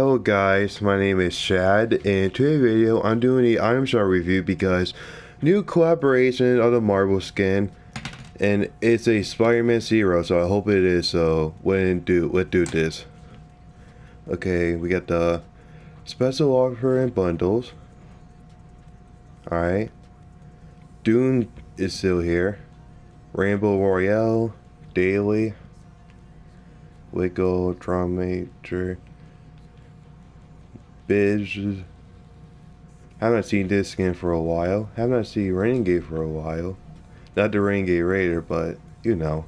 Hello guys, my name is Shad, and today's video I'm doing the item shop review because new collaboration of the Marvel skin, and it's a Spider-Man Zero, so I hope it is. So when do let's do this. Okay, we got the special offer and bundles. All right, Dune is still here. Rainbow Royale, Daily, Wiggle, Drum Major. Biz. Haven't seen this skin for a while. Haven't seen Renegade for a while. Not the Renegade Raider, but you know.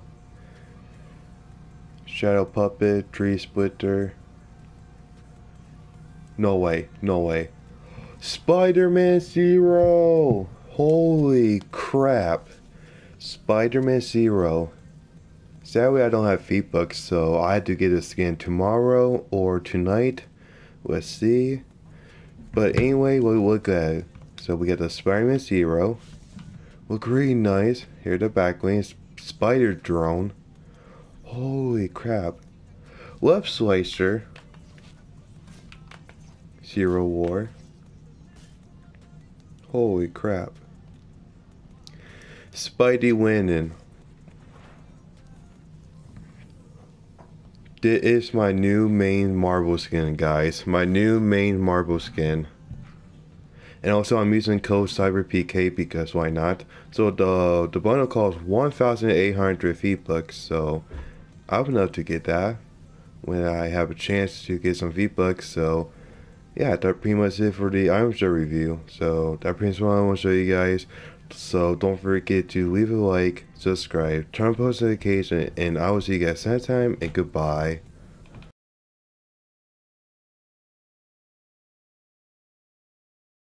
Shadow Puppet, Tree Splitter. No way, no way. Spider-Man Zero! Holy crap. Spider-Man Zero. Sadly, I don't have V-Bucks, so I had to get a skin tomorrow or tonight. Let's see. But anyway, we'll look at. So we got the Spider-Man Zero. Look really nice. Here the back wings. Spider drone. Holy crap. Left slicer. Zero War. Holy crap. Spidey winning. This is my new main Marvel skin, guys. My new main Marvel skin. And also I'm using code CyberPK because why not? So the the bundle costs 1,800 V-Bucks, so I would love to get that when I have a chance to get some V-Bucks. So yeah, that pretty much it for the store review. So that pretty much what I want to show you guys. So don't forget to leave a like, subscribe, turn on post notification, and I will see you guys next time, and goodbye.